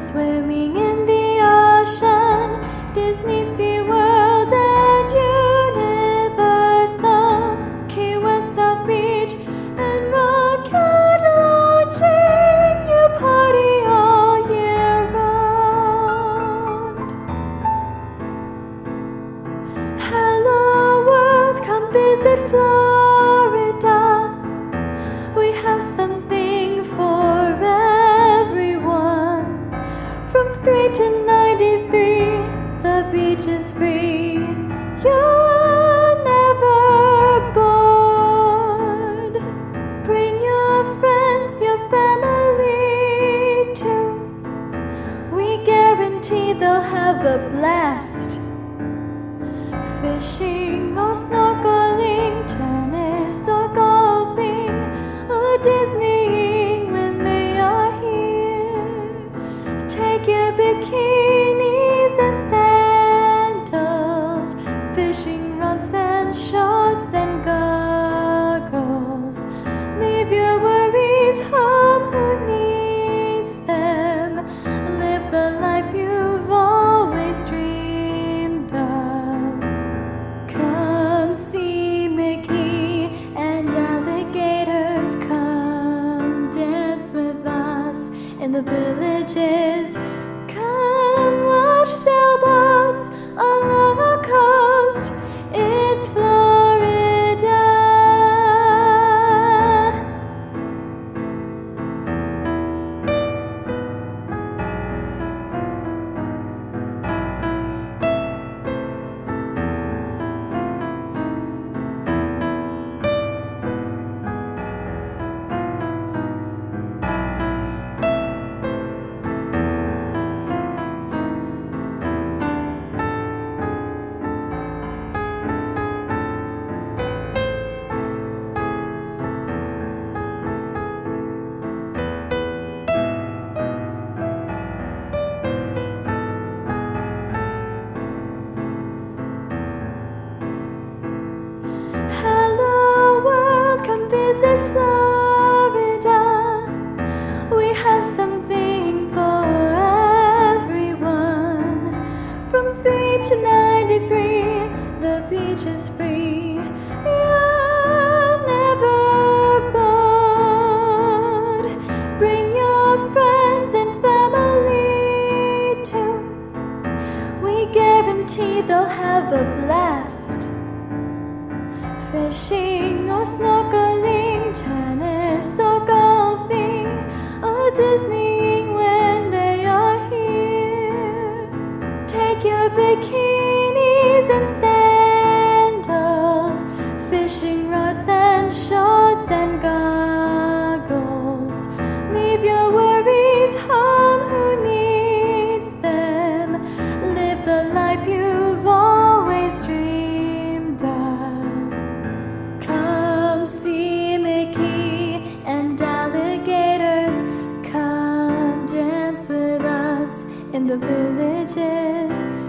swimming 93, the beach is free. You're never bored. Bring your friends, your family too. We guarantee they'll have a blast. Fishing or snorkeling, tennis or golfing, or Disneying villages. Come watch sailboats along guarantee they'll have a blast. Fishing or snorkeling, tennis or golfing, or Disneying when they are here. Take your bikinis and sandals, fishing rods and shorts in the villages.